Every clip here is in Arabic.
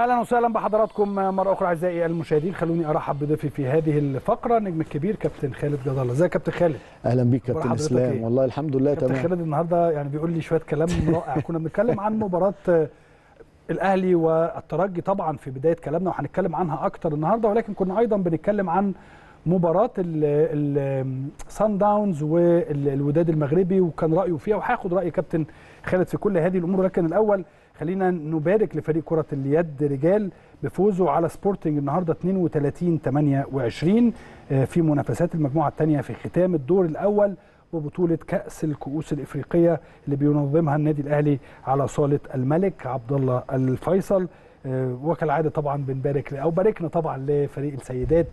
أهلا وسهلا بحضراتكم مرة أخرى أعزائي المشاهدين. خلوني أرحب بضيفي في هذه الفقرة نجم الكبير كابتن خالد جد الله ازيك يا كابتن خالد؟ أهلا بيك كابتن إسلام. إيه؟ والله الحمد لله كابتن تمام. خالد النهارده يعني بيقول لي شوية كلام رائع. كنا بنتكلم عن مباراة الأهلي والترجي طبعا في بداية كلامنا وهنتكلم عنها أكتر النهارده ولكن كنا أيضا بنتكلم عن مباراة السان داونز والوداد المغربي وكان رأيه فيها وهاخد رأي كابتن خالد في كل هذه الأمور. ولكن الأول خلينا نبارك لفريق كرة اليد رجال بفوزه على سبورتنج النهارده 32 28 في منافسات المجموعة الثانية في ختام الدور الأول ببطوله كأس الكؤوس الإفريقية اللي بينظمها النادي الأهلي على صالة الملك عبد الله الفيصل وكالعادة طبعا بنبارك أو باركنا طبعا لفريق السيدات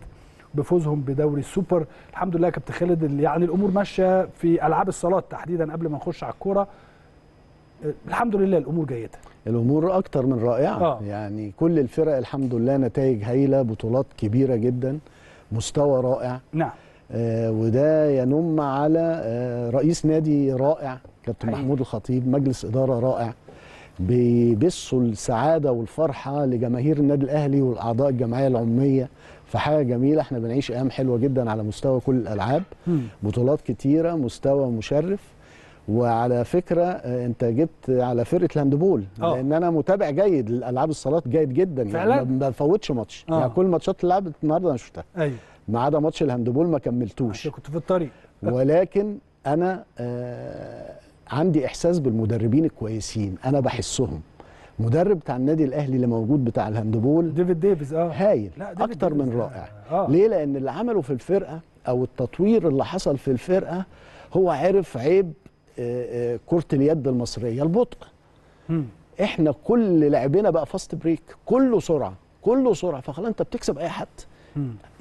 بفوزهم بدوري السوبر. الحمد لله كابتن خالد يعني الأمور ماشية في ألعاب الصالات تحديدا قبل ما نخش على الكورة. الحمد لله الأمور جيدة. الأمور أكتر من رائعة. آه. يعني كل الفرق الحمد لله نتائج هايلة بطولات كبيرة جدا مستوى رائع. نعم. آه وده ينم على آه رئيس نادي رائع كابتن. محمود الخطيب مجلس إدارة رائع. بيبثوا السعادة والفرحة لجماهير النادي الأهلي والأعضاء الجمعية العمومية. فحاجة جميلة إحنا بنعيش أيام حلوة جدا على مستوى كل الألعاب. مم. بطولات كتيرة مستوى مشرف. وعلى فكرة آه، انت جبت على فرقة ال handball آه. لأن أنا متابع جيد للالعاب الصالات جيد جدا فعلاً؟ يعني ما بفوتش ماتش. آه. يعني كل ماتشات اللي لعبت النهارده أنا شفتها. أيوه. ما عدا ماتش ال handball ما كملتوش. كنت في الطريق. ولكن أنا آه عندي إحساس بالمدربين الكويسين. أنا بحسهم. مدرب بتاع النادي الأهلي اللي موجود بتاع ال handball ديفيد ديفيز آه. هايل لا، أكتر من رائع. آه. ليه؟ لأن اللي عمله في الفرقة أو التطوير اللي حصل في الفرقة هو عرف عيب كرة اليد المصرية البطء. إحنا كل لعبنا بقى fast break كله سرعة كله سرعة فخلاص أنت بتكسب أي حد.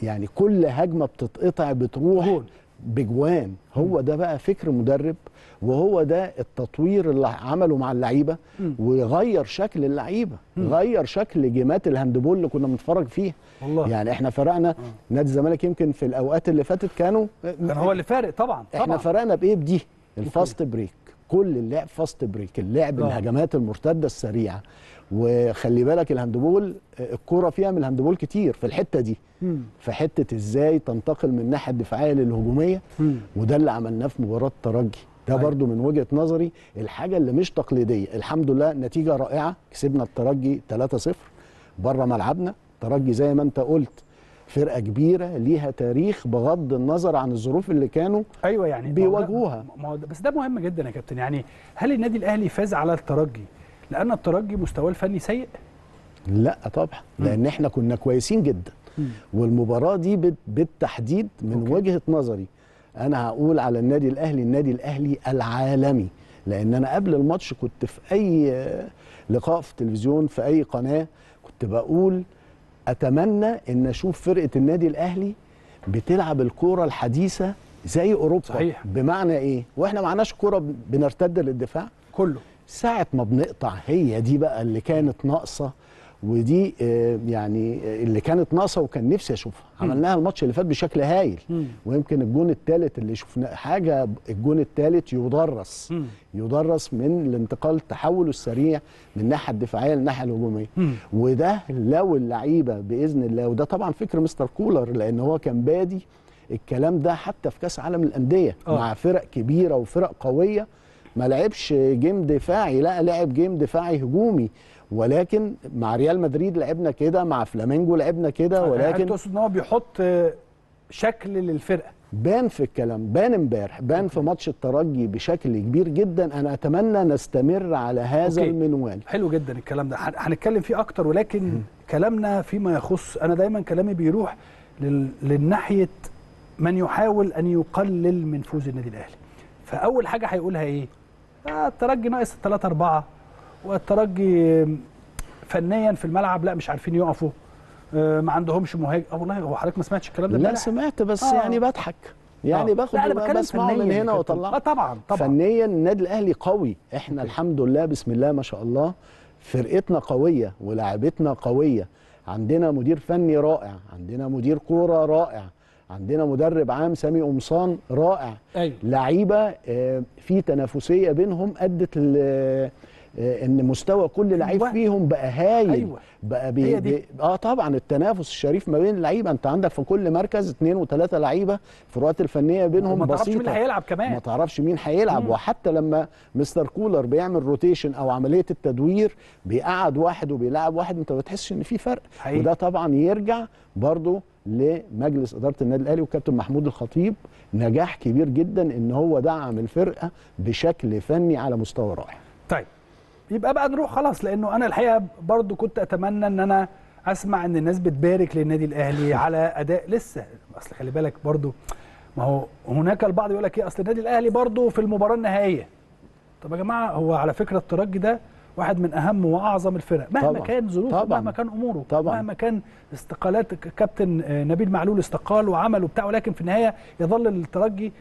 يعني كل هجمة بتتقطع بتروح. بجوان هو ده بقى فكر مدرب وهو ده التطوير اللي عمله مع اللعيبة. وغير شكل اللعيبة غير شكل جيمات ال handball اللي كنا بنتفرج فيها والله يعني إحنا فرقنا نادي الزمالك يمكن في الأوقات اللي فاتت كانوا كان هو اللي فارق طبعا إحنا طبعا فرقنا بإيه بدي ال fast break. كل اللعب fast break. اللعب آه. الهجمات المرتدة السريعة. وخلي بالك ال handball آه، الكورة فيها من ال handball كتير في الحتة دي. مم. في حتة إزاي تنتقل من الناحيه الدفاعية للهجومية. مم. وده اللي عملناه في مباراة الترجي ده أيوة. برضو من وجهة نظري الحاجة اللي مش تقليدية. الحمد لله نتيجة رائعة. كسبنا الترجي 3-0 بره ملعبنا. الترجي زي ما انت قلت فرقة كبيرة ليها تاريخ بغض النظر عن الظروف اللي كانوا أيوه يعني بيواجهوها. بس ده مهم جدا يا كابتن. يعني هل النادي الأهلي فاز على الترجي؟ لأن الترجي مستواه الفني سيء؟ لا طبعا لأن إحنا كنا كويسين جدا. والمباراة دي بالتحديد من أوكي. وجهة نظري أنا هقول على النادي الأهلي النادي الأهلي العالمي. لأن أنا قبل الماتش كنت في أي لقاء في التلفزيون في أي قناة كنت بقول أتمنى إن أشوف فرقة النادي الأهلي بتلعب الكورة الحديثة زي أوروبا. صحيح. بمعنى إيه؟ وإحنا معناش كورة بنرتد للدفاع. كله. ساعة ما بنقطع هي دي بقى اللي كانت ناقصة. ودي آه، يعني آه، اللي كانت ناقصة وكان نفسي أشوفها عملناها الماتش اللي فات بشكل هايل. ويمكن الجون الثالث اللي شفناه حاجة الجون الثالث يدرس. يدرس من الانتقال التحول السريع من الناحية الدفاعية للناحية الهجومية مم. وده لو اللعيبة بإذن الله وده طبعا فكر مستر كولر لأن هو كان بادي الكلام ده حتى في كأس عالم الأندية آه. مع فرق كبيرة وفرق قوية ما لعبش game دفاعي لا لعب game دفاعي هجومي ولكن مع ريال مدريد لعبنا كده مع فلامينجو لعبنا كده هل ولكن تقصد إن هو بيحط شكل للفرقة. بان في الكلام بان امبارح بان في ماتش الترجي بشكل كبير جدا. أنا أتمنى نستمر على هذا okay. المنوال. حلو جدا الكلام ده. هن- هنتكلم فيه أكتر ولكن كلامنا فيما يخص أنا دايما كلامي بيروح لل... للناحيه من يحاول أن يقلل من فوز النادي الأهلي. فأول حاجة هيقولها إيه؟ آه الترجي ناقص 3 4 والترجي فنيا في الملعب لا مش عارفين يقفوا آه ما عندهمش مهاجم آه والله هو حضرتك ما سمعتش الكلام ده لا؟ سمعت بس آه. يعني بضحك يعني آه. باخد بسمعه من هنا. واطلعه آه طبعا طبعا فنيا النادي الأهلي قوي إحنا أوكي. الحمد لله بسم الله ما شاء الله فرقتنا قوية ولاعبتنا قوية عندنا مدير فني رائع عندنا مدير كورة رائع عندنا مدرب عام سامي قمصان رائع أيوه لعيبة آه، في تنافسية بينهم أدت آه، إن مستوى كل لعيب أيوة. فيهم بقى هايل أيوة. بقى بي هي دي. بي آه طبعا التنافس الشريف ما بين اللعيبه أنت عندك في كل مركز اثنين وثلاثه لعيبة الفروقات الفنية بينهم تعرفش بسيطه مين اللي هيلعب كمان ما تعرفش مين هيلعب. وحتى لما مستر كولر بيعمل روتيشن أو عملية التدوير بيقعد واحد وبيلعب واحد أنت ما بتحسش إن في فرق حقيقي. وده طبعا يرجع برضه لمجلس إدارة النادي الأهلي وكابتن محمود الخطيب نجاح كبير جدا إن هو دعم الفرقة بشكل فني على مستوى رائع طيب يبقى بقى نروح خلاص لأنه أنا الحقيقة برضو كنت أتمنى إن أنا أسمع إن الناس بتبارك للنادي الأهلي على أداء لسه أصل خلي بالك برضو ما هو هناك البعض يقول لك إيه أصل النادي الأهلي برضو في المباراة النهائية طب يا جماعة هو على فكرة الترجي ده واحد من أهم وأعظم الفرق مهما طبعاً. كان ظروفه طبعاً. مهما كان أموره طبعاً. مهما كان استقالات كابتن آه، نبيل معلول استقال وعمل وبتاع ولكن في النهاية يظل الترجي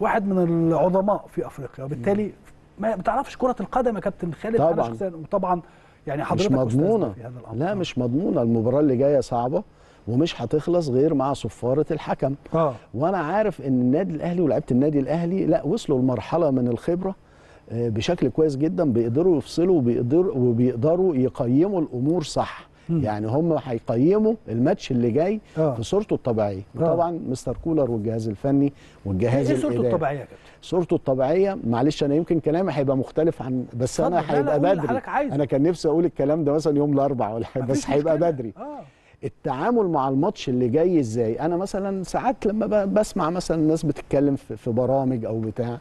واحد من العظماء في أفريقيا وبالتالي ما بتعرفش كرة القدم يا كابتن خالد؟ أنا طبعاً. شخصيا وطبعا يعني مش حضرتك أستاذنا مضمونة. في هذا الأمر. لا مش مضمونة. المباراة اللي جاية صعبة ومش هتخلص غير مع صفارة الحكم. آه. وأنا عارف إن النادي الأهلي ولاعيبه النادي الأهلي لا وصلوا لمرحلة من الخبرة آه، بشكل كويس جدا بيقدروا يفصلوا وبيقدروا وبيقدروا يقيموا الأمور صح. يعني هم هيقيموا الماتش اللي جاي آه. في صورته الطبيعية. آه. وطبعا مستر كولر والجهاز الفني والجهاز إيه صورته الطبيعية يا كابتن؟ صورته الطبيعية معلش أنا يمكن كلامي هيبقى مختلف عن بس أنا هيبقى بدري. أنا كان نفسي أقول الكلام ده مثلا يوم الأربعاء ولا بس هيبقى. بدري. آه. التعامل مع الماتش اللي جاي إزاي؟ أنا مثلا ساعات لما بسمع مثلا الناس بتتكلم في في برامج أو بتاع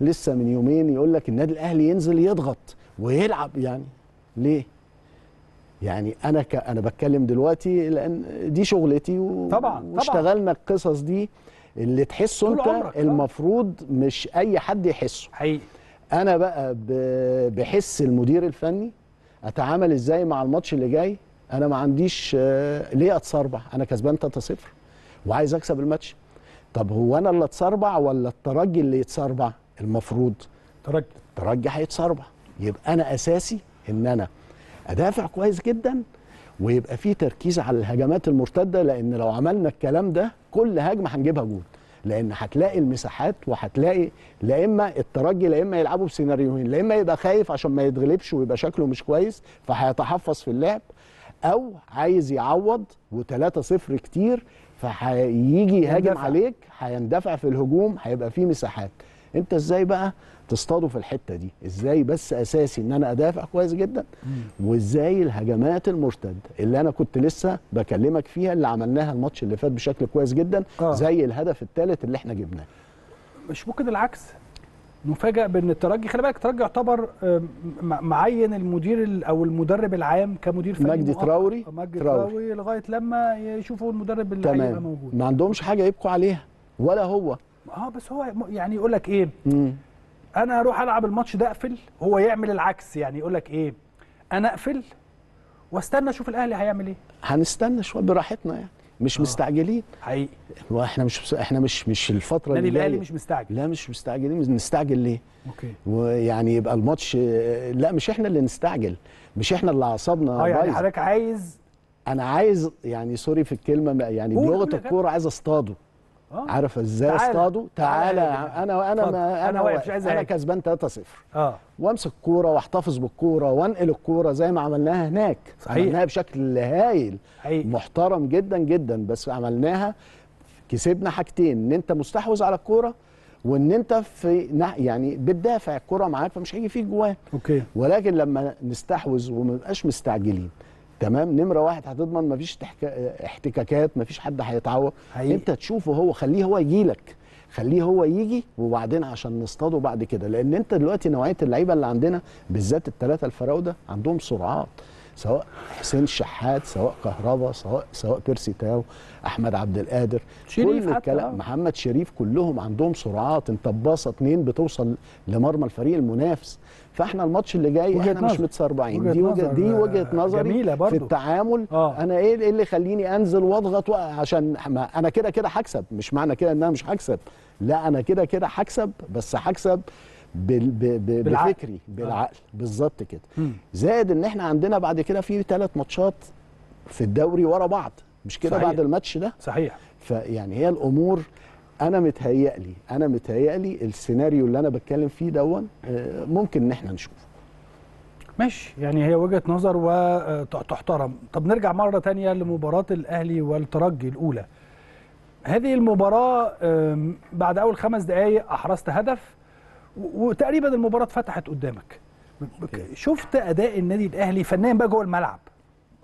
لسه من يومين يقول لك النادي الأهلي ينزل يضغط ويلعب يعني ليه؟ يعني أنا ك... أنا بتكلم دلوقتي لأن دي شغلتي و... طبعاً،. واشتغلنا القصص دي اللي تحسه أنت عمرك، آه. المفروض مش أي حد يحسه. حقيقي. أنا بقى ب- بحس المدير الفني أتعامل إزاي مع الماتش اللي جاي؟ أنا ما عنديش آه، ليه اتصربع أنا كسبان 3-0 وعايز أكسب الماتش. طب هو أنا اللي اتصربع ولا الترجي اللي يتصربع المفروض. ترجي. الترجي هيتصربع يبقى أنا أساسي إن أنا أدافع كويس جدا ويبقى في تركيز على الهجمات المرتدة لأن لو عملنا الكلام ده كل هجمة هنجيبها جول. لأن هتلاقي المساحات وهتلاقي لا إما الترجي لا إما يلعبوا بسيناريوهين لا إما يبقى خايف عشان ما يتغلبش ويبقى شكله مش كويس فهيتحفظ في اللعب. أو عايز يعوض و3-0 كتير فهيجي يهاجم. عليك هيندفع في الهجوم هيبقى فيه مساحات. أنت إزاي بقى تصطاده في الحتة دي إزاي بس أساسي إن أنا أدافع كويس جدا وإزاي الهجمات المرتدة اللي أنا كنت لسه بكلمك فيها اللي عملناها الماتش اللي فات بشكل كويس جدا آه. زي الهدف الثالث اللي إحنا جبناه مش ممكن العكس نفاجئ بإن الترجي خلي بالك الترجي يعتبر معين المدير ال- أو المدرب العام كمدير فني مجدي مؤقت. تراوري. مجدي تراوري. لغاية لما يشوفوا المدرب اللي هيبقى تمام موجود ما عندهمش حاجة يبقوا عليها ولا هو آه بس هو يعني يقول لك إيه مم. أنا أروح العب الماتش ده اقفل هو يعمل العكس يعني يقول لك إيه أنا اقفل واستنى أشوف الأهلي هيعمل إيه. هنستنى شوية براحتنا يعني مش آه. مستعجلين. حقيقي. وإحنا مش إحنا مش مش الفترة اللي الأهلي مش مستعجل. لا مش مستعجلين نستعجل ليه؟ okay. ويعني يبقى الماتش لا مش إحنا اللي نستعجل مش إحنا اللي أعصابنا آه يعني. حضرتك عايز أنا عايز يعني sorry في الكلمة يعني بلغة الكورة عايز أصطاده. عارف إزاي. اصطاده تعالى تعالى. أنا أنا. ما أنا أنا واقف، أنا أهاجم. كسبان 3-0 آه وامسك كورة واحتفظ بالكورة وانقل الكورة زي ما عملناها هناك صحيح. عملناها بشكل هايل حقيقي محترم جدا جدا بس عملناها كسبنا حاجتين إن أنت مستحوذ على الكورة وإن أنت في يعني بتدافع الكورة معاك فمش هيجي فيك جوان أوكي ولكن لما نستحوذ وما نبقاش مستعجلين تمام؟ نمرة واحد هتضمن مفيش تحكا... احتكاكات مفيش حد هيتعور. انت تشوفه هو خليه هو يجي لك. خليه هو يجي وبعدين عشان نصطاده بعد كده. لأن انت دلوقتي نوعية اللعيبة اللي عندنا بالذات الثلاثه الفراودة عندهم سرعات. سواء حسين شحات سواء كهربا سواء سواء بيرسي تاو أحمد عبد القادر. شريف كل الكلام آه. محمد شريف كلهم عندهم سرعات. انت بباصه اتنين بتوصل لمرمى الفريق المنافس. فاحنا الماتش اللي جاي إحنا مش نظر. متسربعين وجهة دي وجهه دي آه، وجهة نظري جميلة في برضو. التعامل آه. أنا إيه اللي يخليني أنزل واضغط عشان ما أنا كده كده هكسب مش معنى كده إن أنا مش هكسب لا أنا كده كده هكسب بس هكسب بال ب ب بالعقل. بفكري بالعقل بالظبط كده. زائد إن إحنا عندنا بعد كده في ثلاث ماتشات في الدوري ورا بعض مش كده. بعد الماتش ده صحيح فيعني هي الأمور أنا متهيألي أنا متهيألي السيناريو اللي أنا بتكلم فيه دون آه، ممكن إن إحنا نشوفه. ماشي يعني هي وجهة نظر وتحترم طب نرجع مرة تانية لمباراة الأهلي والترجي الأولى. هذه المباراة بعد أول خمس دقائق أحرزت هدف وتقريبا المباراة اتفتحت قدامك. شفت أداء النادي الأهلي فنيا بقى جوه الملعب.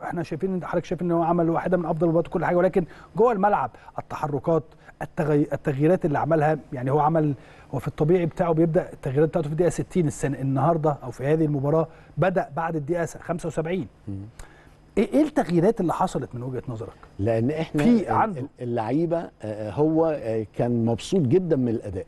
إحنا شايفين حضرتك شايف إن هو عمل واحدة من أفضل المباريات وكل حاجة ولكن جوه الملعب التحركات. التغييرات اللي عملها يعني هو عمل هو في الطبيعي بتاعه بيبدأ التغييرات بتاعته في الدقيقة 60 السنة النهارده أو في هذه المباراة بدأ بعد الدقيقة 75 إيه إيه التغييرات اللي حصلت من وجهة نظرك؟ لأن إحنا في عنده. ال- اللعيبة آه، هو آه، كان مبسوط جدا من الأداء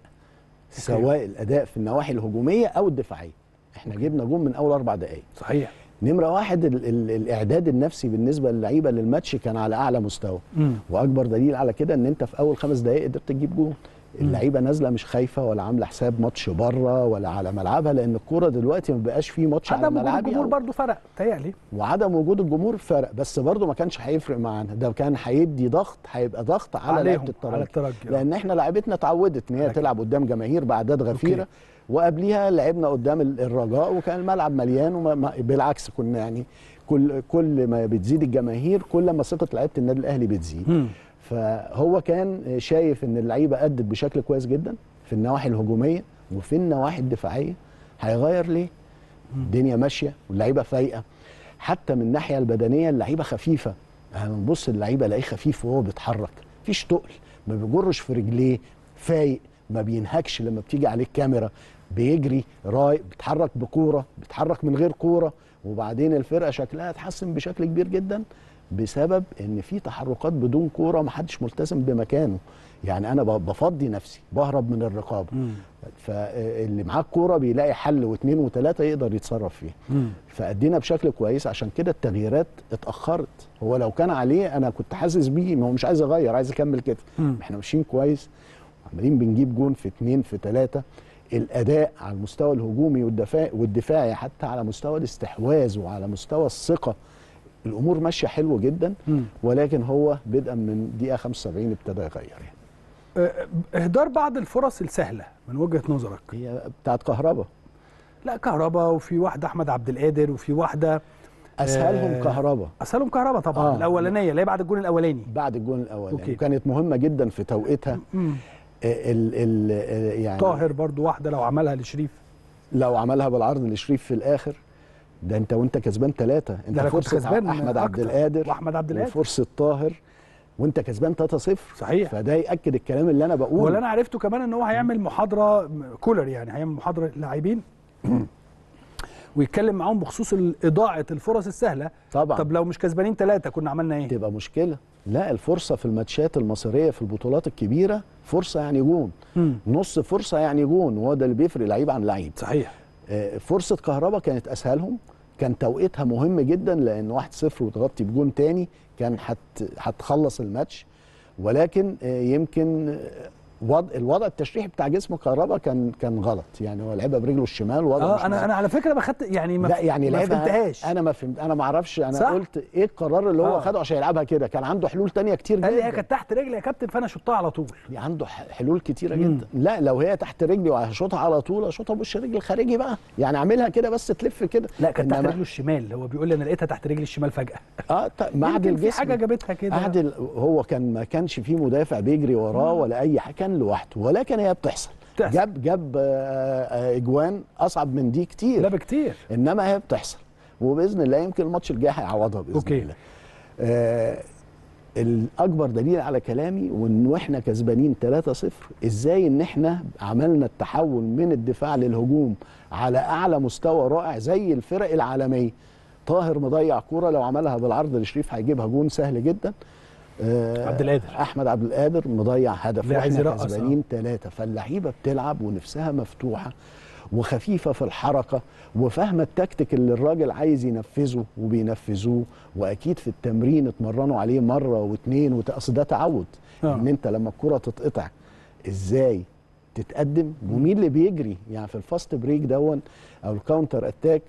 سواء الأداء في النواحي الهجومية أو الدفاعية. إحنا جبنا جون من أول أربع دقائق صحيح. نمرة واحد ال ال الإعداد النفسي بالنسبة للعيبة للماتش كان على أعلى مستوى مم. وأكبر دليل على كده إن أنت في أول خمس دقائق قدرت تجيب جون اللعيبة نازلة مش خايفة ولا عاملة حساب ماتش بره ولا على ملعبها لأن الكورة دلوقتي ما بقاش فيه ماتش على عدم وجود الجمهور برضه فرق تهيألي. وعدم وجود الجمهور فرق بس برضه ما كانش هيفرق معانا. ده كان هيدي ضغط هيبقى ضغط على لعيبة على الترجي. الترجي، آه. لأن إحنا لعيبتنا اتعودت إن هي تلعب قدام جماهير بأعداد غفيرة okay. وقبليها لعبنا قدام ال- الرجاء وكان الملعب مليان وبالعكس كنا يعني كل كل ما بتزيد الجماهير كل ما ثقة لعيبة النادي الأهلي بتزيد. فهو كان شايف إن اللعيبة أدت بشكل كويس جدا في النواحي الهجومية وفي النواحي الدفاعية. هيغير ليه؟ الدنيا ماشية واللعيبة فايقة. حتى من الناحية البدنية اللعيبة خفيفة. يعني نبص اللعيبة ألاقيه خفيف وهو بيتحرك. مفيش تقل. ما بيجرش في رجليه. فايق. ما بينهكش لما بتيجي عليه الكاميرا. بيجري رايق. بيتحرك بكورة. بيتحرك من غير كورة. وبعدين الفرقة شكلها اتحسن بشكل كبير جدا. بسبب إن في تحركات بدون كورة محدش ملتزم بمكانه يعني أنا بفضي نفسي بهرب من الرقابة مم. فاللي معاه الكورة بيلاقي حل واثنين وثلاثه يقدر يتصرف فيها مم. فأدينا بشكل كويس عشان كده التغييرات اتأخرت هو لو كان عليه أنا كنت حاسس بيه ما هو مش عايز اغير عايز اكمل كده مم. إحنا ماشيين كويس عمالين بنجيب جون في اثنين في ثلاثة الأداء على المستوى الهجومي والدفاع والدفاعي حتى على مستوى الاستحواذ وعلى مستوى الثقة الأمور ماشية حلو جدا. ولكن هو بدءا من دقيقة 75 ابتدى يغير. يعني إهدار بعض الفرص السهلة من وجهة نظرك. هي بتاعت كهربا. لا كهربا وفي واحدة أحمد عبد القادر وفي واحدة أسهلهم آه، كهربا. أسهلهم كهربا طبعا آه. الأولانية اللي هي بعد الجون الأولاني. بعد الجون الأولاني. أوكي. وكانت مهمة جدا في توقيتها. ال ال يعني طاهر برضو واحدة لو عملها لشريف. لو عملها بالعرض لشريف في الآخر. ده انت وانت كسبان ثلاثة انت فرصة كسبان أحمد عبد. القادر وأحمد عبد القادر. وفرصة طاهر. وانت كسبان 3-0 صحيح. فده يأكد الكلام اللي أنا بقوله. واللي أنا عرفته كمان إن هو هيعمل محاضرة كولر يعني هيعمل محاضرة لاعبين. ويتكلم معاهم بخصوص إضاعة الفرص السهلة. طبعا. طب لو مش كسبانين ثلاثة كنا عملنا إيه؟ تبقى مشكلة. لا الفرصة في الماتشات المصريه في البطولات الكبيرة فرصة يعني جون. مم. نص فرصة يعني جون. وهو ده اللي بيفرق لعيب عن لعيب. صحيح. فرصة كهربا كانت أسهلهم. كان توقيتها مهم جدا لأن 1-0 وتغطي بجون تاني كان هت- هتخلص الماتش. ولكن آه، يمكن آه، وضع الوضع التشريحي بتاع جسم كهربا كان كان غلط. يعني هو لعبها برجله الشمال وضع آه أنا. أنا على فكرة ما خدت يعني ما لا يعني ما فهمتهاش. أنا ما فهمت أنا ما أعرفش. أنا صح؟ قلت إيه القرار اللي هو آه. خده عشان يلعبها كده؟ كان عنده حلول تانية كتير قال لي هي جدا. كانت تحت رجلي يا كابتن فأنا شطها على طول. عنده ح- حلول كتيرة مم. جدا. لا لو هي تحت رجلي وهشوطها على طول أشوطها بوش رجلي الخارجي بقى. يعني أعملها كده بس تلف كده. لا كانت تحت رجله الشمال. هو بيقول لي أنا لقيتها تحت رجلي الشمال فجأة. آه معدل يمكن في جسم حاجة جابتها كده. عادل هو كان ما كانش فيه مدافع بيجري وراه ولا أي حاجة. كان لوحده ولكن هي بتحصل. بتحصل. جاب جاب آه، آه، إجوان أصعب من دي كتير. لا بكتير. إنما هي بتحصل. وبإذن الله يمكن الماتش الجاي هيعوضها بإذن okay. الله. آه الأكبر دليل على كلامي وإن وإحنا كسبانين 3-0 إزاي إن إحنا عملنا التحول من الدفاع للهجوم على أعلى مستوى رائع زي الفرق العالمية. طاهر مضيع كورة لو عملها بالعرض لشريف هيجيبها جون سهل جدا. عبد القادر. أحمد عبد القادر مضيع هدف وإحنا آه. كسبانين ثلاثة فاللعيبة بتلعب ونفسها مفتوحة وخفيفة في الحركة وفاهمة التكتيك اللي الراجل عايز ينفذه وبينفذوه وأكيد في التمرين اتمرنوا عليه مرة واثنين. أصل ده تعود آه. إن أنت لما الكرة تتقطع إزاي تتقدم ومين اللي بيجري يعني في ال fast break دوت أو ال counter attack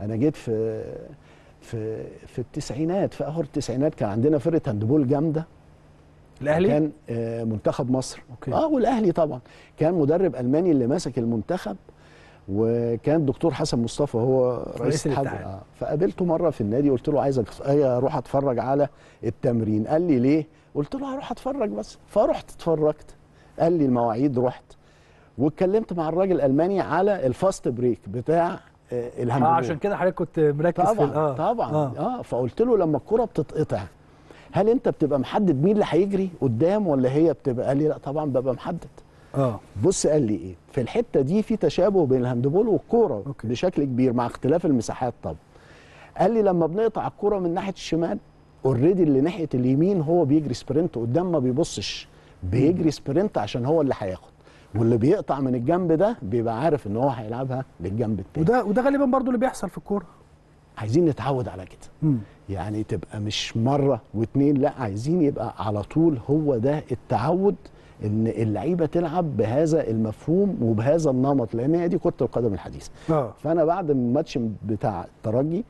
أنا جيت في في في التسعينات في آخر التسعينات كان عندنا فرقة handball جامدة. الأهلي؟ كان آه، منتخب مصر. okay. آه والأهلي طبعا. كان مدرب ألماني اللي ماسك المنتخب وكان دكتور حسن مصطفى هو رئيس الاتحاد. آه. فقابلته مرة في النادي قلت له عايز أك- أروح اتفرج على التمرين. قال لي ليه؟ قلت له هروح اتفرج بس. فرحت اتفرجت. قال لي المواعيد رحت. واتكلمت مع الراجل الألماني على ال fast break بتاع آه، آه ال handball عشان كده حضرتك كنت مركز في طبعا ال- آه. طبعا. آه, آه, آه فقلت له لما الكرة بتتقطع هل أنت بتبقى محدد مين اللي هيجري قدام ولا هي بتبقى؟ قال لي لا طبعا ببقى محدد. آه. بص قال لي إيه في الحتة دي في تشابه بين ال handball والكورة okay. بشكل كبير مع اختلاف المساحات طبعا. قال لي لما بنقطع الكورة من ناحية الشمال already اللي ناحية اليمين هو بيجري sprint قدام ما بيبصش بيجري sprint عشان هو اللي هياخد. واللي بيقطع من الجنب ده بيبقى عارف إن هو هيلعبها للجنب التاني. وده وده غالبا برضو اللي بيحصل في الكورة. عايزين نتعود على كده. مم. يعني تبقى مش مرة واتنين لا عايزين يبقى على طول هو ده التعود إن اللعيبة تلعب بهذا المفهوم وبهذا النمط لأن هي دي كرة القدم الحديثة. آه. فأنا بعد الماتش بتاع الترجي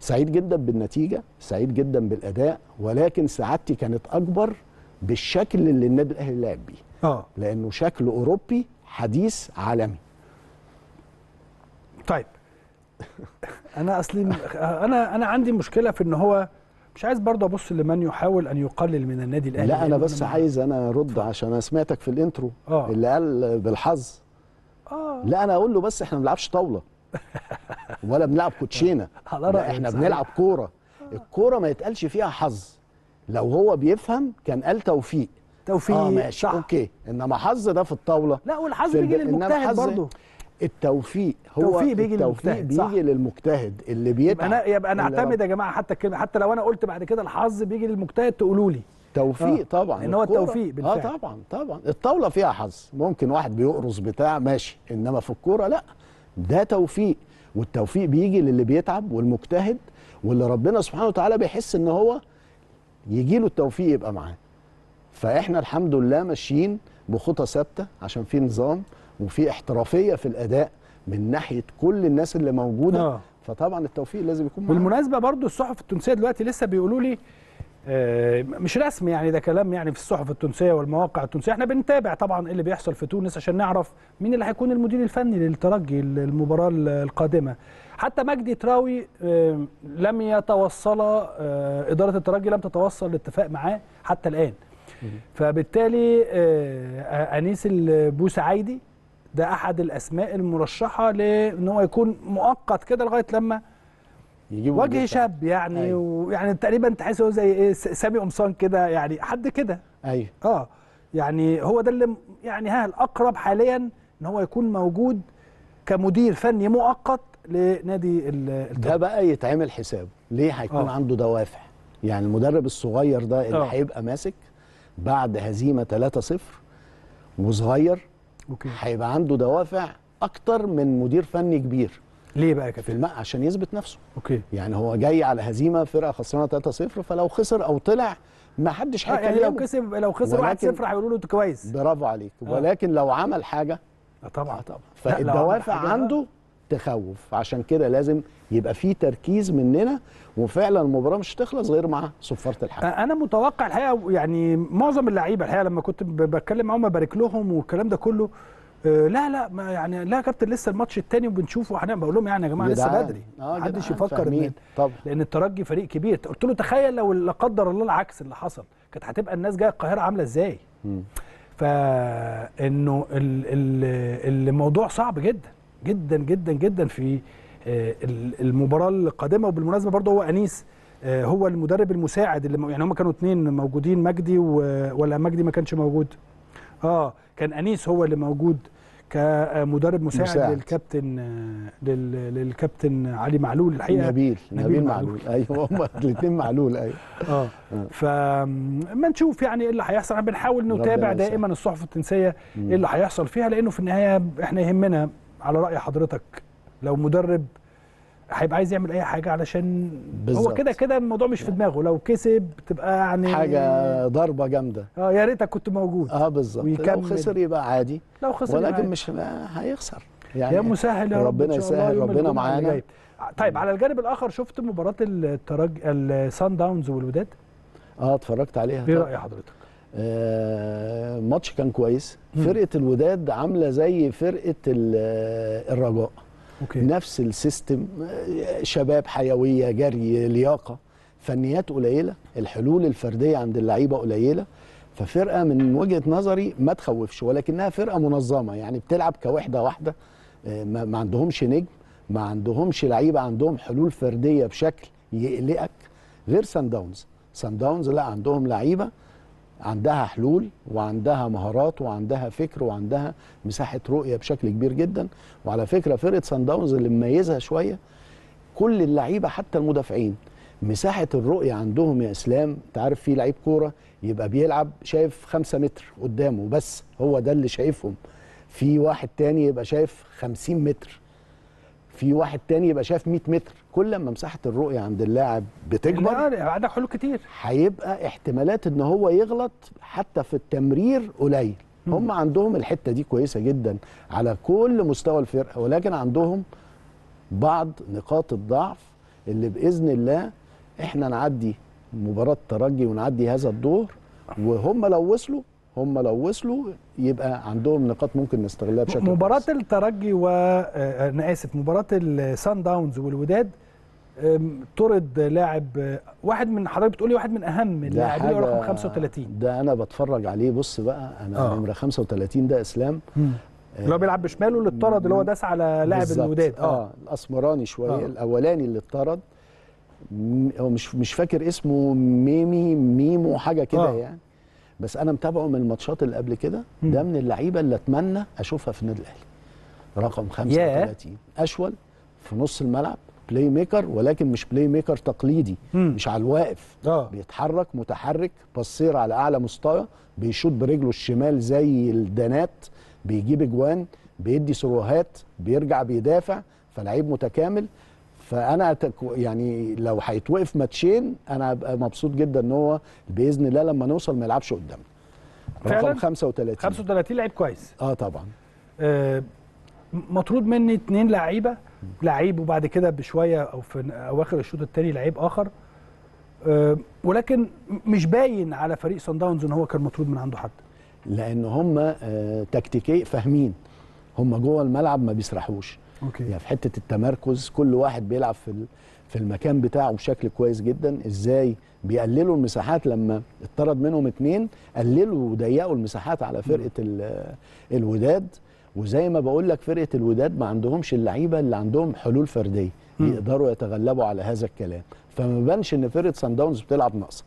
سعيد جدا بالنتيجة سعيد جدا بالأداء ولكن سعادتي كانت أكبر بالشكل اللي النادي الأهلي لعب بيه. آه. لأنه شكل أوروبي حديث عالمي. طيب. أنا أصلي أنا أنا عندي مشكلة في إن هو مش عايز برضه أبص لمن يحاول أن يقلل من النادي الأهلي لا أنا بس مع- عايز أنا أرد عشان أنا سمعتك في الإنترو آه. اللي قال بالحظ. آه. لا أنا أقول له بس إحنا ما بنلعبش طاولة. ولا بنلعب كوتشينة. لا إحنا. بنلعب كورة. الكورة ما يتقالش فيها حظ. لو هو بيفهم كان قال توفيق. توفيق. آه ماشي. صح. أوكي. إنما حظ ده في الطاولة. لا والحظ بيجي للمجتهد برضه. التوفيق. هو توفيق بيجي التوفيق للمجتهد، صح. بيجي للمجتهد اللي يبقى بيتعب. أنا يبقى اللي نعتمد يا جماعة حتى الكلمة حتى لو أنا قلت بعد كده الحظ بيجي للمجتهد تقولوا لي. توفيق آه. طبعا. إن هو التوفيق بالفعل. آه طبعا طبعا. الطاولة فيها حظ. ممكن واحد بيقرص بتاع ماشي. إنما في الكورة لا. ده توفيق. والتوفيق بيجي للي بيتعب والمجتهد واللي ربنا سبحانه وتعالى بيحس إن هو يجي له التوفيق يبقى معاه. فإحنا الحمد لله ماشيين بخطى ثابتة عشان في نظام وفي احترافية في الأداء من ناحية كل الناس اللي موجودة. آه. فطبعا التوفيق لازم يكون بالمناسبة برضو الصحف التونسية دلوقتي لسه بيقولوا لي آه، مش رسمي يعني ده كلام يعني في الصحف التونسية والمواقع التونسية. إحنا بنتابع طبعا إيه اللي بيحصل في تونس عشان نعرف مين اللي هيكون المدير الفني للترجي المباراة القادمة. حتى مجدي تراوي آه، لم يتوصل آه، إدارة الترجي لم تتوصل لاتفاق معاه حتى الآن. فبالتالي آه، أنيس البوسعيدي ده أحد الأسماء المرشحة لإن هو يكون مؤقت كده لغاية لما يجيبوا وجه شاب يعني أيوة. ويعني تقريبا تحس هو زي إيه سامي قمصان كده يعني حد كده. أيوه آه يعني هو ده اللي يعني ها الأقرب حاليا إن هو يكون موجود كمدير فني مؤقت لنادي ال- ده بقى يتعمل حسابه ليه هيكون آه. عنده دوافع يعني المدرب الصغير ده اللي آه. هيبقى ماسك بعد هزيمة 3-0 وصغير هيبقى عنده دوافع أكتر من مدير فني كبير. ليه بقى يا في كابتن الماء عشان يثبت نفسه. أوكي. يعني هو جاي على هزيمة فرقة خسرانة 3-0 فلو خسر أو طلع ما حدش آه يعني لو كسب لو خسر 1-0 ولكن- هيقولوا له انت كويس. برافو عليك. آه. ولكن لو عمل حاجة آه طبعا. طبعا. فالدوافع عنده تخوف عشان كده لازم يبقى في تركيز مننا وفعلا المباراة مش هتخلص غير مع صفارة الحكم. أنا متوقع الحقيقة يعني معظم اللعيبة الحقيقة لما كنت بتكلم معاهم ببارك لهم والكلام ده كله لا لا ما يعني لا يا كابتن لسه الماتش الثاني وبنشوفه. وهنعمل بقول لهم يعني يا جماعة لسه. بدري. آه، محدش يفكر. إن لأن الترجي فريق كبير. قلت له تخيل لو لا قدر الله العكس اللي حصل. كانت هتبقى الناس جاية القاهرة عاملة إزاي. فإنه ال- ال- الموضوع صعب جدا. جدا جدا جدا في آه، ال- المباراة القادمة وبالمناسبة برضه هو أنيس آه، هو المدرب المساعد اللي يعني هم كانوا اتنين موجودين مجدي ولا مجدي ما كانش موجود آه كان أنيس هو اللي موجود كمدرب مساعد, مساعد. للكابتن آه، لل- للكابتن علي معلول الحقيقة نبيل نبيل نبيل معلول. معلول أيوه هم الاثنين معلول أيوه آه فما نشوف يعني إيه اللي هيحصل إحنا بنحاول نتابع. دائما الصحف التونسيه مم. إيه اللي هيحصل فيها لأنه في النهاية إحنا يهمنا على رأي حضرتك لو مدرب هيبقى عايز يعمل أي حاجة علشان هو بالظبط. كده كده الموضوع مش في دماغه لو كسب تبقى يعني حاجة ضربة جامدة آه يا ريتك كنت موجود آه بالظبط لو. خسر يبقى عادي لو خسر ولكن يعني. مش هيخسر يعني يا مسهل يا رب ربنا يسهل، ربنا معانا. طيب على الجانب الآخر شفت مباراة الترجي السان داونز والوداد آه اتفرجت عليها إيه. رأي حضرتك ماتش كان كويس. فرقة الوداد عاملة زي فرقة ال- الرجاء. okay. نفس ال system آه، شباب حيوية جري لياقة. فنيات قليلة الحلول الفردية عند اللعيبة قليلة. ففرقة من وجهة نظري ما تخوفش ولكنها فرقة منظمة يعني بتلعب كوحدة واحدة. آه، ما ما عندهمش نجم ما عندهمش لعيبة عندهم حلول فردية بشكل يقلقك. غير سان داونز. سان داونز لا عندهم لعيبة عندها حلول وعندها مهارات وعندها فكر وعندها مساحة رؤية بشكل كبير جدا. وعلى فكرة فرقة سان داونز اللي مميزها شوية كل اللعيبة حتى المدافعين مساحة الرؤية عندهم يا إسلام أنت عارف في لعيب كورة يبقى بيلعب شايف خمسة متر قدامه بس هو ده اللي شايفهم. في واحد تاني يبقى شايف خمسين متر. في واحد تاني يبقى شايف 100 متر. كل ما مساحة الرؤية عند اللاعب بتكبر عندك حلول كتير. هيبقى احتمالات إن هو يغلط حتى في التمرير قليل. هم عندهم الحتة دي كويسة جدا على كل مستوى الفرقة ولكن عندهم بعض نقاط الضعف اللي بإذن الله إحنا نعدي مباراة ترجي ونعدي هذا الدور وهم لو وصلوا هم لو وصلوا يبقى عندهم نقاط ممكن نستغلها بشكل مباراة كويس. الترجي و آه، أنا آسف مباراة السان داونز والوداد طرد لاعب آه، واحد من حضرتك بتقولي واحد من أهم اللاعبين رقم 35 ده أنا بتفرج عليه بص بقى أنا آه. نمرة 35 ده إسلام اللي هو بيلعب بشماله اللي اتطرد اللي هو داس على لاعب. الوداد آه الأسمراني شوية آه. آه. الأولاني اللي اتطرد م- هو مش مش فاكر اسمه ميمي ميمو حاجة كده آه. آه. يعني بس أنا متابعه من الماتشات اللي قبل كده. ده من اللعيبة اللي أتمنى أشوفها في النادي الأهلي. رقم 35 أشول في نص الملعب. playmaker ولكن مش playmaker تقليدي. مم. مش على الواقف. آه. بيتحرك متحرك passer على أعلى مستوى. بيشوط برجله الشمال زي الدانات. بيجيب أجوان. بيدي سروهات بيرجع بيدافع. فلعيب متكامل. فأنا يعني لو هيتوقف ماتشين أنا هبقى مبسوط جدا إن هو بإذن الله لما نوصل ما يلعبش قدامنا؟ رقم 35 35 لعيب كويس. آه طبعا. آه، مطرود مني اتنين لعيبة لعيب وبعد كده بشوية أو في أواخر الشوط الثاني لعيب آخر. آه، ولكن مش باين على فريق صن داونز إن هو كان مطرود من عنده حد. لأن هم آه تكتيكي فاهمين. هم جوه الملعب ما بيسرحوش. okay. يعني في حتة التمركز كل واحد بيلعب في في المكان بتاعه بشكل كويس جدا. إزاي؟ بيقللوا المساحات. لما اتطرد منهم اتنين قللوا وضيقوا المساحات على فرقة ال- الوداد. وزي ما بقول لك فرقة الوداد ما عندهمش اللعيبة اللي عندهم حلول فردية. يقدروا يتغلبوا على هذا الكلام. فما بانش إن فرقة سان داونز بتلعب ناقصة.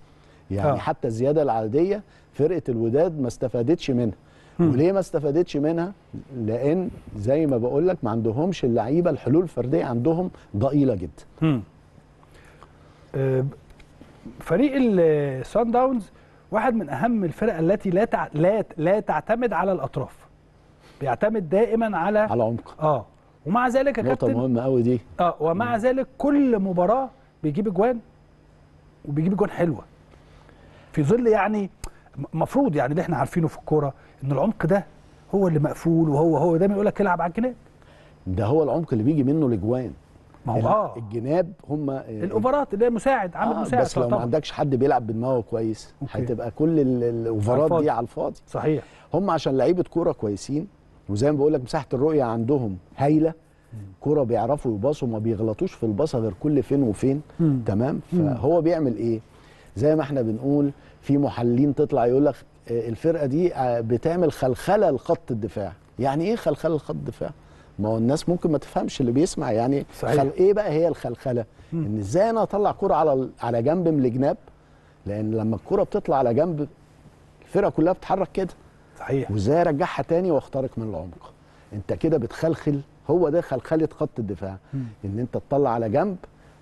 يعني آه. حتى الزيادة العادية فرقة الوداد ما استفادتش منها. وليه ما استفادتش منها؟ لأن زي ما بقول لك ما عندهمش اللعيبة الحلول الفردية عندهم ضئيلة جدا. مم. آه، فريق السان داونز واحد من أهم الفرق التي لا تع... لا لا تعتمد على الأطراف. بيعتمد دائما على على عمق. آه. ومع ذلك يا نقطة كابتن مهمة قوي دي. آه. ومع ذلك كل مباراة بيجيب أجوان وبيجيب أجوان حلوة. في ظل يعني مفروض يعني اللي إحنا عارفينه في الكورة إن العمق ده هو اللي مقفول وهو هو دايما يقول لك العب على الجناب ده هو العمق اللي بيجي منه الإجوان ما هو آه الجناب هم الأوفرات اللي هي مساعد عامل آه مساعد بس لو ما. عندكش حد بيلعب بدماغه كويس أوكي. هتبقى كل الأوفرات. دي على الفاضي صحيح هم عشان لعيبة كورة كويسين وزي ما بقول لك مساحة الرؤية عندهم هايلة كورة بيعرفوا يباصوا ما بيغلطوش في الباصة غير كل فين وفين مم. تمام. فهو بيعمل إيه زي ما إحنا بنقول في محللين تطلع يقول لك آه، الفرقة دي بتعمل خلخلة لخط الدفاع. يعني إيه خلخلة لخط الدفاع؟ ما هو الناس ممكن ما تفهمش اللي بيسمع. يعني صحيح. خل... إيه بقى هي الخلخلة؟ مم. إن إزاي أنا أطلع كرة على على جنب من الجناب لأن لما الكرة بتطلع على جنب الفرقة كلها بتتحرك كده. صحيح. وإزاي أرجعها تاني وأخترق من العمق؟ أنت كده بتخلخل. هو ده خلخلة خط الدفاع. مم. إن أنت تطلع على جنب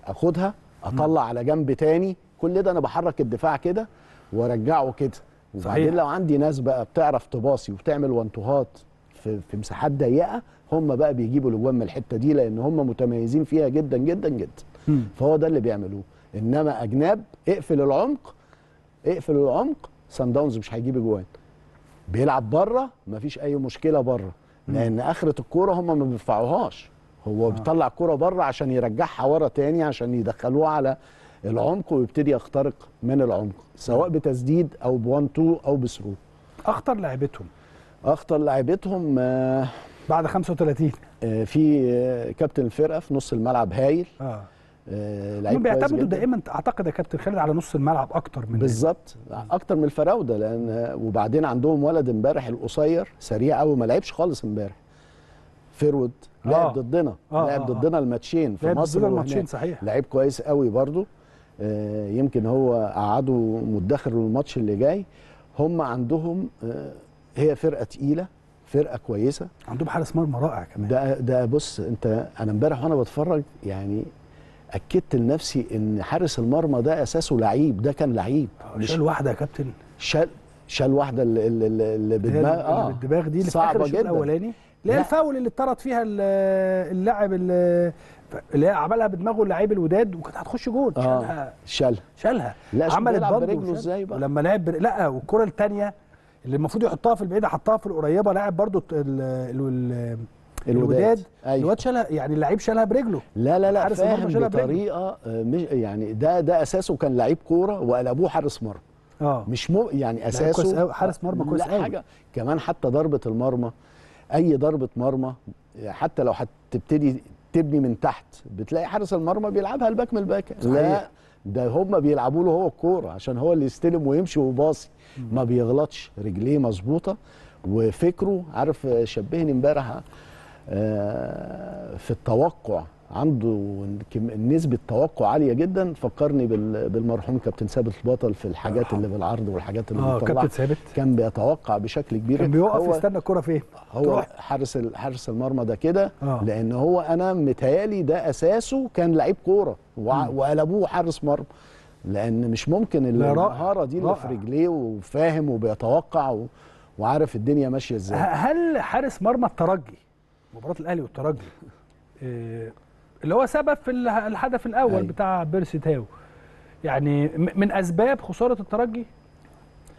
أخدها أطلع على جنب تاني. كل ده أنا بحرك الدفاع كده وأرجعه كده. وبعدين صحيح. لو عندي ناس بقى بتعرف تباصي وبتعمل وانتوهات في, في مساحات ضيقة هم بقى بيجيبوا الأجوان من الحتة دي لأن هم متميزين فيها جدا جدا جدا. مم. فهو ده اللي بيعملوه. إنما أجناب اقفل العمق اقفل العمق سان داونز مش هيجيب أجوان. بيلعب بره مفيش أي مشكلة بره. لأن آخرة الكورة هم ما بيرفعوهاش هو بيطلع الكوره بره عشان يرجعها ورا تاني عشان يدخلوها على العمق ويبتدي يخترق من العمق سواء بتسديد أو ب1 2 أو بثرو أخطر لعبتهم أخطر لعيبتهم آه، بعد 35 آه، في آه، كابتن الفرقه في نص الملعب هايل آه آه، لعيب بيعتمدوا. دائما أعتقد يا كابتن خالد على نص الملعب أكتر من بالظبط أكتر من الفراودة لأن وبعدين عندهم ولد امبارح القصير سريع قوي ما لعبش خالص امبارح فيرود لعب آه. ضدنا آه، لعب آه، آه. ضدنا الماتشين في لعب مصر ضدنا الماتشين. صحيح لعيب كويس قوي برضو آه، يمكن هو قعده مدخر للماتش اللي جاي هم عندهم آه، هي فرقة تقيلة فرقة كويسة. عندهم حارس مرمى رائع كمان. ده ده بص انت أنا امبارح وأنا بتفرج يعني اكدت لنفسي ان حارس المرمى ده اساسه لعيب ده كان لعيب. مش شال واحدة يا كابتن. شال شال واحدة اللي, اللي, بدماغ اللي بالدماغ دي اللي في الشوط جدا. الأولاني. اللي هي. الفاول اللي اتطرد فيها ال- اللاعب اللي اللي هي عملها بدماغه اللعيب الوداد وكانت هتخش جول آه. شالها. شال شالها. لا شوف عملت برجله. إزاي بقى؟ ولما لعب بر... لا والكرة الثانية اللي المفروض يحطها في البعيده حطها في القريبة لاعب برضه ال... ال... ال... الوداد. أيوة. الواد شالها يعني اللعيب شالها برجله. لا لا لا حارس المرمى فاهم شالها. بطريقة آه، مش يعني ده ده أساسه كان لعيب كورة وقلبوه حارس مرمى. آه. مش مو يعني أساسه حارس مرمى كويس أوي. حاجة. كمان حتى ضربة المرمى أي ضربة مرمى حتى لو هتبتدي تبني من تحت. بتلاقي حارس المرمى بيلعبها ال back من ال back. لا ده هم بيلعبوا له هو الكورة عشان هو اللي يستلم ويمشي ويباصي ما بيغلطش رجليه مظبوطة. وفكره عارف شبهني امبارح آه، في التوقع. عنده كم- نسبة توقع عالية جدا فكرني بال- بالمرحوم كابتن ثابت البطل في الحاجات اللي بالعرض والحاجات اللي آه بيطلعها. كابتن ثابت. كان بيتوقع بشكل كبير. كان بيوقف يستنى الكرة فين؟ هو. حارس حارس المرمى ده كده آه. لأن هو أنا متهيألي ده أساسه كان لعيب كورة وقلبوه حارس مرمى. لأن مش ممكن المهارة دي اللي في. رجليه وفاهم وبيتوقع و... وعارف الدنيا ماشية إزاي. هل حارس مرمى الترجي مباراة الأهلي والترجي آه، اللي هو سبب في اله- الهدف الأول أيوة. بتاع بيرسي تاو. يعني من أسباب خسارة الترجي؟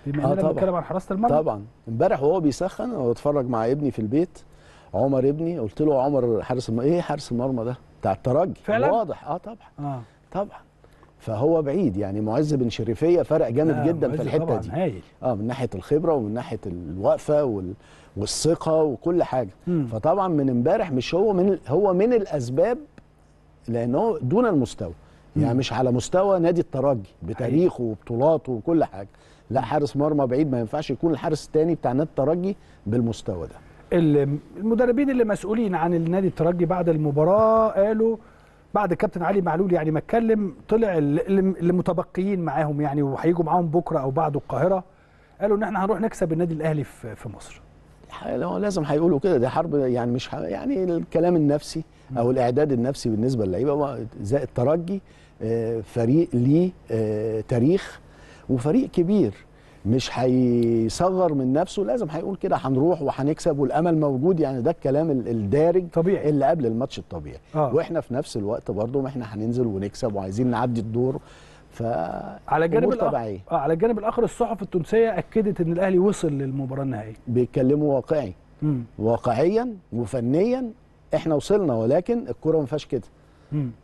بما آه طبعا. بنتكلم عن حراسة المرمى. طبعا. امبارح وهو بيسخن أنا بتفرج مع ابني في البيت عمر ابني قلت له عمر حارس الم... إيه حارس المرمى ده؟ بتاع الترجي. فعلا؟ واضح. آه طبعا. آه. طبعا. فهو بعيد. يعني معز بن شريفية فرق جامد لا، جدا في الحتة طبعا دي. هايل. آه من ناحية الخبرة ومن ناحية الوقفة وال... والثقة وكل حاجة. مم. فطبعا من امبارح مش هو من هو من الأسباب لأن هو دون المستوى. يعني مم. مش على مستوى نادي الترجي بتاريخه وبطولاته وكل حاجة. لا حارس مرمى بعيد ما ينفعش يكون الحارس الثاني بتاع نادي الترجي بالمستوى ده. ال- المدربين اللي مسؤولين عن النادي الترجي بعد المباراة قالوا بعد كابتن علي معلول يعني ما اتكلم طلع ال- اللي متبقيين معاهم يعني وهيجوا معاهم بكرة أو بعده القاهرة قالوا إن إحنا هنروح نكسب النادي الأهلي في مصر. لو لازم هيقولوا كده دي حرب يعني مش. يعني الكلام النفسي أو الإعداد النفسي بالنسبة للعيبة زي الترجي آه، فريق ليه آه، تاريخ وفريق كبير مش هيصغر من نفسه لازم هيقول كده هنروح وهنكسب والأمل موجود يعني ده الكلام ال- الدارج طبيعي. اللي قبل الماتش الطبيعي آه. وإحنا في نفس الوقت برضه ما إحنا هننزل ونكسب وعايزين نعدي الدور ف على الجانب الآخر آه على الجانب الآخر الصحف التونسية أكدت إن الأهلي وصل للمباراة النهائية. بيتكلموا واقعي. امم واقعيا وفنيا إحنا وصلنا ولكن الكورة ما فيهاش كده.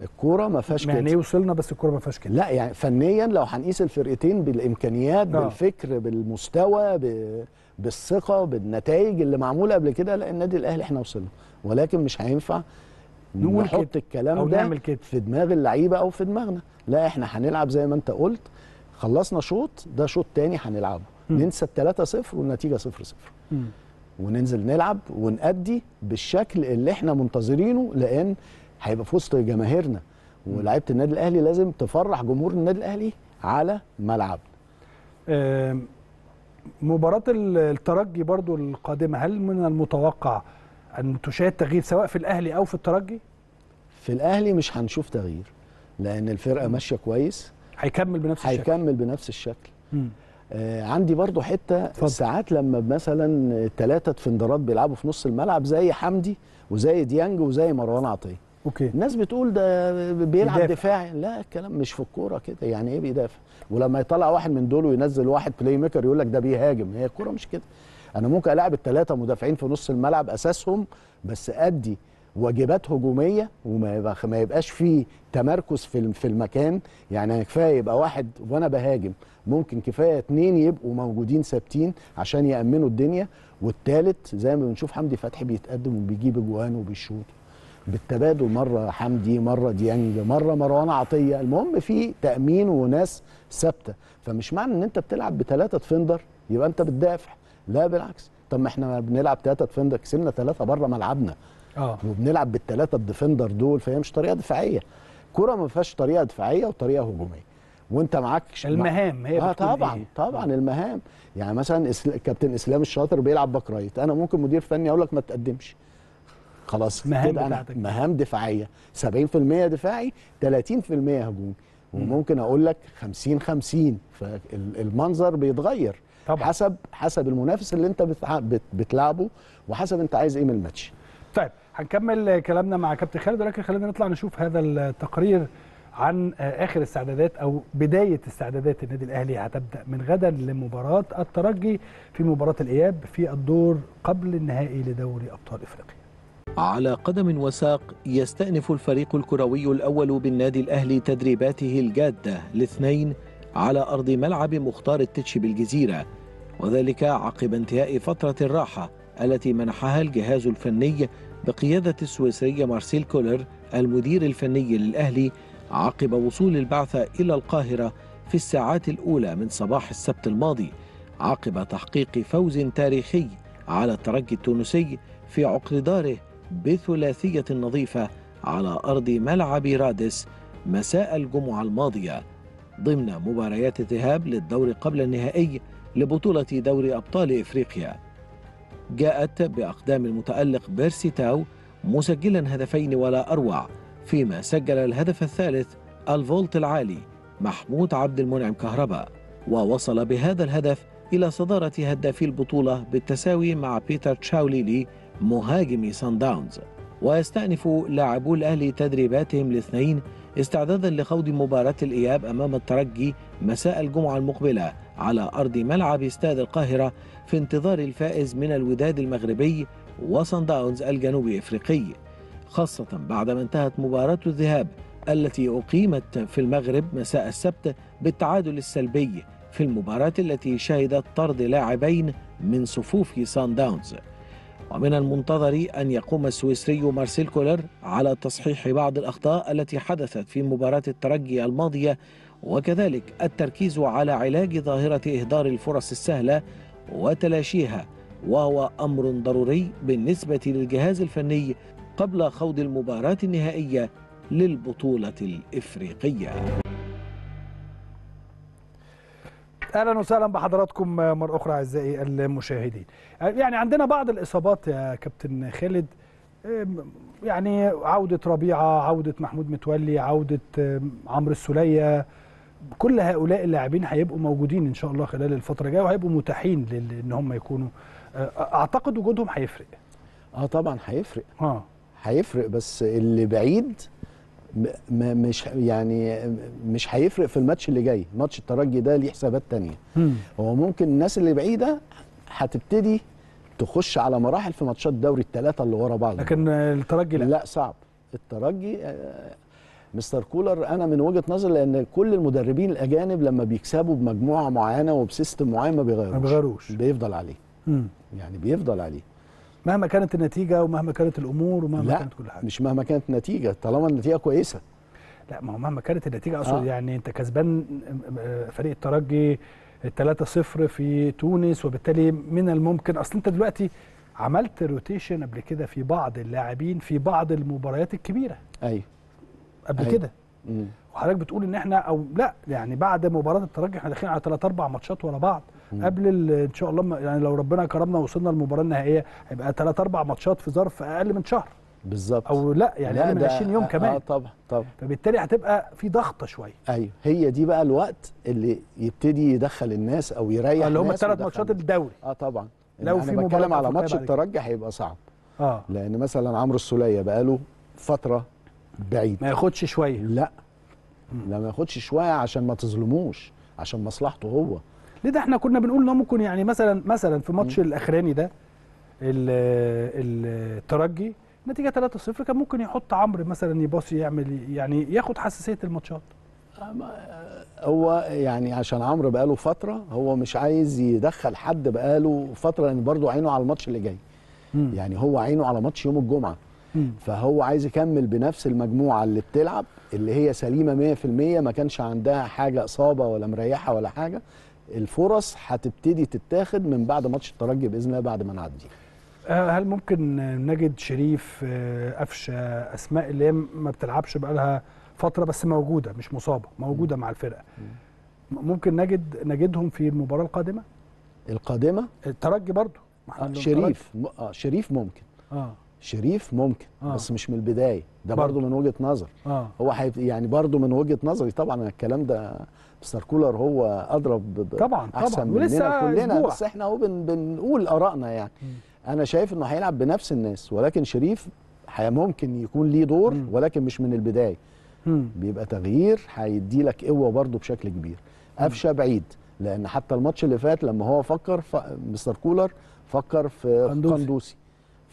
الكورة ما فيهاش يعني كده. إيه وصلنا بس الكورة ما فيهاش كده؟ لا يعني فنيا لو هنقيس الفرقتين بالإمكانيات آه. بالفكر بالمستوى ب- بالثقة بالنتائج اللي معمولة قبل كده لا النادي الأهلي إحنا وصلنا. ولكن مش هينفع نقول نحط كده الكلام أو ده نعمل كده. في دماغ اللعيبة أو في دماغنا. لا إحنا هنلعب زي ما أنت قلت. خلصنا شوط ده شوط تاني هنلعبه. ننسى 3-0 والنتيجة 0-0 مم. وننزل نلعب ونأدي بالشكل اللي إحنا منتظرينه لأن هيبقى في وسط جماهيرنا. ولاعيبه النادي الأهلي لازم تفرح جمهور النادي الأهلي على ملعب. آم، مباراة ال- الترجي برضو القادمة هل من المتوقع أن تشاهد تغيير سواء في الأهلي أو في الترجي؟ في الأهلي مش هنشوف تغيير لأن الفرقة ماشية كويس. هيكمل بنفس الشكل. هيكمل بنفس الشكل. مم. آه عندي برضو حتة اتفضل. ساعات لما مثلا ثلاثة defender ات بيلعبوا في نص الملعب زي حمدي وزي ديانج وزي مروان عطية. okay. الناس بتقول ده بيلعب بيدافع. دفاعي. لا الكلام مش في الكورة كده. يعني إيه بيدافع؟ ولما يطلع واحد من دول وينزل واحد playmaker يقول لك ده بيهاجم. هي الكورة مش كده. أنا ممكن العب الثلاثه مدافعين في نص الملعب اساسهم بس ادي واجبات هجومية وما يبقى ما يبقاش فيه تمركز في في المكان. يعني كفاية يبقى واحد وأنا بهاجم ممكن كفاية اتنين يبقوا موجودين ثابتين عشان يأمنوا الدنيا والتالت زي ما بنشوف حمدي فتحي بيتقدم وبيجيب اجوان وبيشوط. بالتبادل مرة حمدي مرة ديانج مرة مروان عطية. المهم في تأمين وناس ثابتة. فمش معنى ان انت بتلعب بثلاثه defender يبقى انت بتدافع. لا بالعكس. طب ما إحنا بنلعب ثلاثة defender كسبنا ثلاثة بره ملعبنا. آه. وبنلعب بالثلاثه ال defender دول فهي مش طريقة دفاعية. كرة ما فيهاش طريقة دفاعية وطريقة هجومية. وانت معاك المهام هي آه طبعا إيه؟ طبعا المهام. يعني مثلا إسل... كابتن إسلام الشاطر بيلعب back right أنا ممكن مدير فني أقول لك ما تقدمش. خلاص مهام كده أنا. مهام دفاعية. 70% دفاعي 30% هجومي. وممكن أقول لك 50 50 فالمنظر بيتغير. طبعا. حسب حسب المنافس اللي انت. بتلعبه وحسب انت عايز إيه من الماتش طيب هنكمل كلامنا مع كابتن خالد ولكن خلينا نطلع نشوف هذا التقرير عن آخر استعدادات أو بداية استعدادات النادي الأهلي هتبدأ من غدا لمباراة الترجي في مباراة الإياب في الدور قبل النهائي لدوري أبطال إفريقيا. على قدم وساق يستأنف الفريق الكروي الأول بالنادي الأهلي تدريباته الجادة الاثنين على أرض ملعب مختار التتش بالجزيرة وذلك عقب انتهاء فترة الراحة التي منحها الجهاز الفني بقيادة السويسري مارسيل كولر المدير الفني للأهلي عقب وصول البعثة إلى القاهرة في الساعات الأولى من صباح السبت الماضي عقب تحقيق فوز تاريخي على الترجي التونسي في عقر داره بثلاثية نظيفة على أرض ملعب رادس مساء الجمعة الماضية. ضمن مباريات الذهاب للدور قبل النهائي لبطولة دوري أبطال إفريقيا. جاءت بأقدام المتألق بيرسي تاو مسجلا هدفين ولا أروع فيما سجل الهدف الثالث الفولت العالي محمود عبد المنعم كهرباء ووصل بهذا الهدف إلى صدارة هدافي البطولة بالتساوي مع بيتر شالوليلي مهاجم سان داونز. ويستأنف لاعبو الأهلي تدريباتهم الاثنين استعدادا لخوض مباراة الإياب أمام الترجي مساء الجمعة المقبلة على أرض ملعب استاد القاهرة في انتظار الفائز من الوداد المغربي وصن داونز الجنوبي إفريقي خاصة بعدما انتهت مباراة الذهاب التي أقيمت في المغرب مساء السبت بالتعادل السلبي في المباراة التي شهدت طرد لاعبين من صفوف سان داونز. ومن المنتظر أن يقوم السويسري مارسيل كولر على تصحيح بعض الأخطاء التي حدثت في مباراة الترجي الماضية وكذلك التركيز على علاج ظاهرة إهدار الفرص السهلة وتلاشيها وهو أمر ضروري بالنسبة للجهاز الفني قبل خوض المباراة النهائية للبطولة الإفريقية. أهلا وسهلا بحضراتكم مرة أخرى أعزائي المشاهدين. يعني عندنا بعض الإصابات يا كابتن خالد. يعني عودة ربيعة، عودة محمود متولي، عودة عمرو السولية. كل هؤلاء اللاعبين هيبقوا موجودين إن شاء الله خلال الفترة الجاية وهيبقوا متاحين لل- إن هم يكونوا. أعتقد وجودهم هيفرق. آه طبعا هيفرق. آه. هيفرق بس اللي بعيد مش يعني مش هيفرق في الماتش اللي جاي. ماتش الترجي ده ليه حسابات تانية. مم. هو ممكن الناس اللي بعيدة هتبتدي تخش على مراحل في ماتشات الدوري الثلاثه اللي ورا بعض. لكن الترجي لا, لا صعب. الترجي آه، مستر كولر أنا من وجهة نظري لأن كل المدربين الأجانب لما بيكسبوا بمجموعة معينة وبسيستم معين ما بيغيروش. ما بيغيروش. بيفضل عليه. مم. يعني بيفضل عليه. مهما كانت النتيجة ومهما كانت الأمور ومهما لا كانت كل حاجة. مش مهما كانت النتيجة طالما النتيجة كويسة لا ما هو مهما كانت النتيجة أقصد آه. يعني أنت كسبان آه، فريق الترجي 3-0 في تونس وبالتالي من الممكن أصل أنت دلوقتي عملت روتيشن قبل كده في بعض اللاعبين في بعض المباريات الكبيرة أيوه قبل أيوة. كده. وحضرتك بتقول إن إحنا أو لا يعني بعد مباراة الترجي إحنا داخلين على ثلاث أربع ماتشات ورا بعض قبل إن شاء الله يعني لو ربنا كرمنا ووصلنا للمباراة النهائية هيبقى ثلاث أربع ماتشات في ظرف أقل من شهر. بالظبط. أو لا يعني لا من ده- 20 يوم آه كمان. آه طبعا طبعا. فبالتالي هتبقى في ضغطه شوية. أيوه هي دي بقى الوقت اللي يبتدي يدخل الناس أو يريح اللي هم الثلاث ماتشات. الدوري. آه طبعا. لو أنا في بتكلم مباراة على ماتش. الترجي هيبقى صعب. آه. لأن مثلا عمرو السولية بقاله فترة بعيد. ما ياخدش شوية. لا. لا ما ياخدش شوية عشان ما تظلموش عشان مصلحته هو. ليه ده إحنا كنا بنقول إنه ممكن يعني مثلا مثلا في ماتش الأخراني ده ال- ال- الترجي نتيجة 3-0 كان ممكن يحط عمرو مثلا يباصي يعمل يعني ياخد حساسية الماتشات. هو يعني عشان عمرو بقاله فترة هو مش عايز يدخل حد بقاله فترة لأن برضه عينه على الماتش اللي جاي. مم. يعني هو عينه على ماتش يوم الجمعة. مم. فهو عايز يكمل بنفس المجموعة اللي بتلعب اللي هي سليمة 100% ما كانش عندها حاجة إصابة ولا مريحة ولا حاجة. الفرص هتبتدي تتاخد من بعد ماتش الترجي بإذن الله بعد ما نعدي. آه، هل ممكن نجد شريف آه، قفشة أسماء اللي هي ما بتلعبش بقالها فترة بس موجودة مش مصابة موجودة مع الفرقة. ممكن نجد نجدهم في المباراة القادمة؟ القادمة؟ الترجي برضو. آه شريف آه شريف ممكن. آه. شريف ممكن آه. آه. بس مش من البداية. ده برضه. برضه من وجهة نظر. آه. هو حيب يعني برضه من وجهة نظري. طبعا الكلام ده مستر كولر هو أضرب طبعا طبعا أحسن ولسه مننا كلنا أسبوع. بس إحنا أهو بن بنقول آرائنا يعني مم. أنا شايف إنه هيلعب بنفس الناس ولكن شريف ممكن يكون ليه دور مم. ولكن مش من البداية مم. بيبقى تغيير هيدي لك قوة برضه بشكل كبير قفشة بعيد لأن حتى الماتش اللي فات لما هو فكر ف... مستر كولر فكر في قندوسي.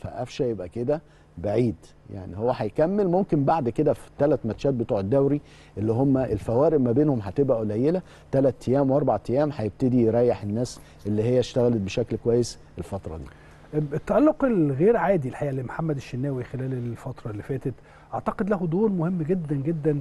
فقفشه يبقى كده بعيد. يعني هو هيكمل ممكن بعد كده في الثلاث ماتشات بتوع الدوري اللي هم الفوارق ما بينهم هتبقى قليلة. ثلاث أيام وأربع أيام هيبتدي يريح الناس اللي هي اشتغلت بشكل كويس الفترة دي. التألق الغير عادي الحقيقة لمحمد الشناوي خلال الفترة اللي فاتت أعتقد له دور مهم جدا جدا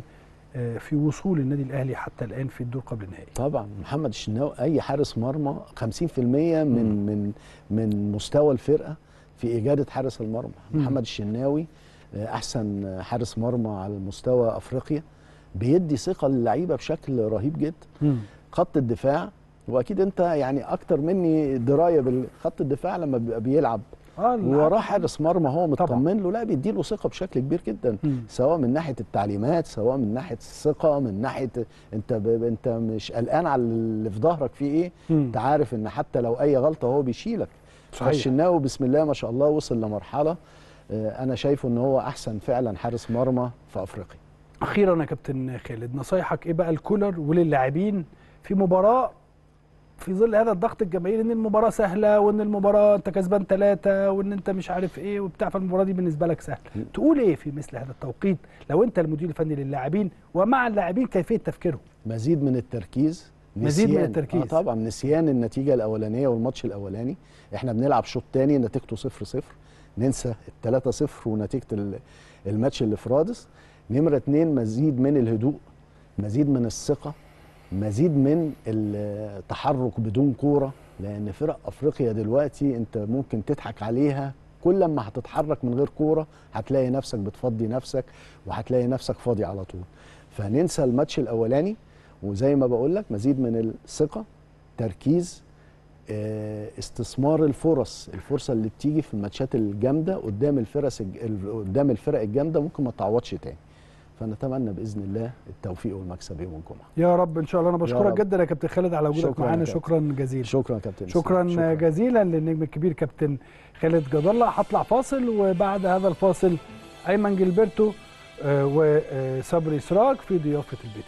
آه، في وصول النادي الأهلي حتى الآن في الدور قبل النهائي. طبعا محمد الشناوي أي حارس مرمى 50% من من من مستوى الفرقة في اجاده حارس المرمى. محمد الشناوي آه، أحسن حارس مرمى على مستوى أفريقيا بيدي ثقة للعيبة بشكل رهيب جدا خط الدفاع وأكيد أنت يعني أكتر مني دراية بالخط الدفاع لما بيبقى بيلعب آه وراه حارس مرمى هو. مطمن له لا بيديله ثقة بشكل كبير جدا مم. سواء من ناحية التعليمات سواء من ناحية الثقة من ناحية أنت ب... أنت مش قلقان على اللي في ظهرك فيه إيه مم. أنت عارف إن حتى لو أي غلطة هو بيشيلك صحيح. فالشناوي بسم الله ما شاء الله وصل لمرحلة آه، أنا شايفه إن هو أحسن فعلا حارس مرمى في أفريقيا. أخيرا يا كابتن خالد نصايحك إيه بقى الكولر وللاعبين في مباراة؟ في ظل هذا الضغط الجماهيري إن المباراة سهلة وإن المباراة أنت كسبان ثلاثة وإن أنت مش عارف إيه وبتاع فالمباراة دي بالنسبة لك سهلة. تقول إيه في مثل هذا التوقيت؟ لو أنت المدير الفني للاعبين ومع اللاعبين كيفية تفكيرهم؟ مزيد من التركيز مزيد من نسيان- التركيز. آه طبعا نسيان النتيجة الأولانية والماتش الأولاني. إحنا بنلعب شوط تاني نتيجته 0 0 ننسى ال 3 0 ونتيجة ال- الماتش اللي في رادس نمرة اتنين مزيد من الهدوء مزيد من الثقة مزيد من التحرك بدون كورة. لأن فرق أفريقيا دلوقتي أنت ممكن تضحك عليها. كل لما هتتحرك من غير كورة هتلاقي نفسك بتفضي نفسك وهتلاقي نفسك فاضي على طول. فننسى الماتش الأولاني. وزي ما بقول لك مزيد من الثقة تركيز آه، استثمار الفرص الفرصة اللي بتيجي في الماتشات الجامدة قدام الفرص قدام الفرق الجامدة ممكن ما تعوضش تاني. فنتمنى بإذن الله التوفيق والمكسب يوم الجمعة. يا رب إن شاء الله. أنا بشكرك. جدا يا كابتن خالد على وجودك شكراً معانا. شكرا جزيلا. شكرا يا كابتن. إسلام. شكرا, جزيلا للنجم الكبير كابتن خالد جد الله هطلع فاصل وبعد هذا الفاصل أيمن جilberto آه، وصبري سراج في ضيافة البيت.